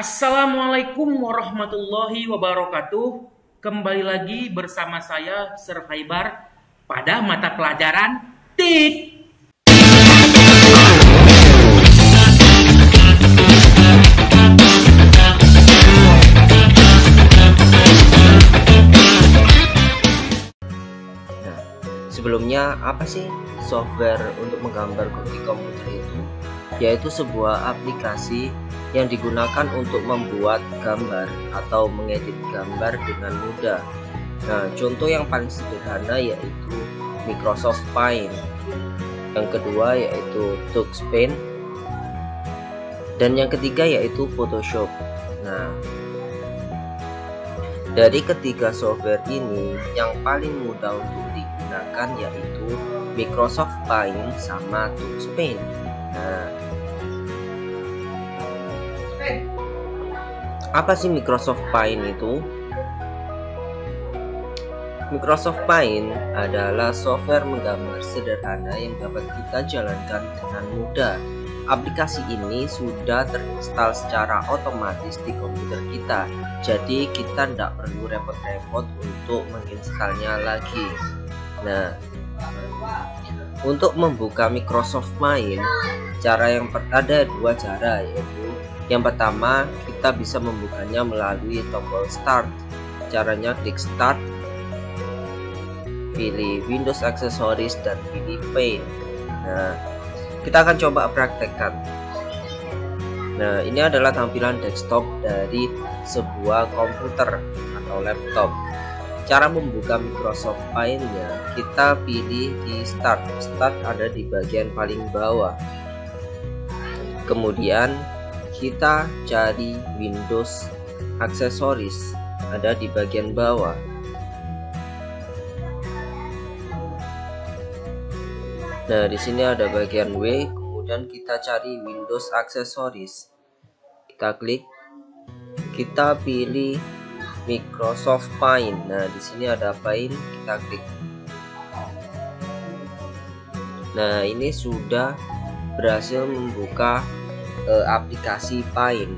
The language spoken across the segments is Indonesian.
Assalamualaikum warahmatullahi wabarakatuh. Kembali lagi bersama saya Survivor pada mata pelajaran TIK. Nah, sebelumnya apa sih software untuk menggambar di komputer itu? Yaitu sebuah aplikasi yang digunakan untuk membuat gambar atau mengedit gambar dengan mudah. Nah, contoh yang paling sederhana yaitu Microsoft Paint. Yang kedua yaitu TuxPaint. Dan yang ketiga yaitu Photoshop. Nah, dari ketiga software ini, yang paling mudah untuk digunakan yaitu Microsoft Paint sama TuxPaint. Nah, apa sih Microsoft Paint itu? Microsoft Paint adalah software menggambar sederhana yang dapat kita jalankan dengan mudah. Aplikasi ini sudah terinstal secara otomatis di komputer kita, jadi kita tidak perlu repot-repot untuk menginstalnya lagi. Nah, untuk membuka Microsoft Paint, cara yang ada dua cara yaitu yang pertama kita bisa membukanya melalui tombol Start. Caranya klik Start, pilih Windows Accessories dan pilih Paint. Nah, kita akan coba praktekkan. Nah, ini adalah tampilan desktop dari sebuah komputer atau laptop. Cara membuka Microsoft Paint-nya, kita pilih di Start. Start ada di bagian paling bawah. Kemudian kita cari Windows Accessories ada di bagian bawah. Nah, di sini ada bagian W, kemudian kita cari Windows Accessories. Kita klik, kita pilih Microsoft Paint. Nah, di sini ada Paint, kita klik. Nah, ini sudah berhasil membuka uh, aplikasi Paint.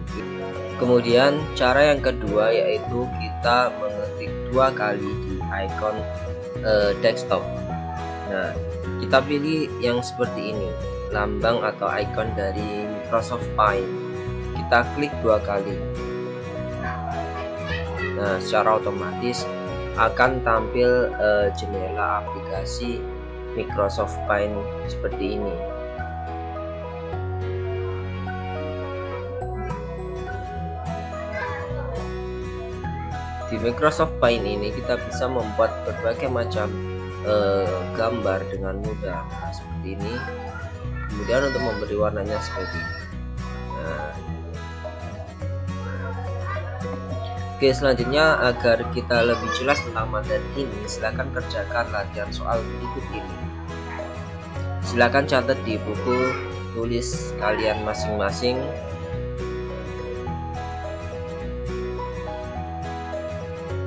Kemudian cara yang kedua yaitu kita mengetik dua kali di icon uh, desktop. Nah, kita pilih yang seperti ini, lambang atau icon dari Microsoft Paint. Kita klik dua kali. Nah, secara otomatis akan tampil uh, jendela aplikasi Microsoft Paint seperti ini. Di Microsoft Paint ini kita bisa membuat berbagai macam uh, gambar dengan mudah. Nah, seperti ini. Kemudian untuk memberi warnanya seperti ini. Nah. oke selanjutnya agar kita lebih jelas tentang materi ini silahkan kerjakan latihan soal berikut ini. Silahkan catat di buku tulis kalian masing-masing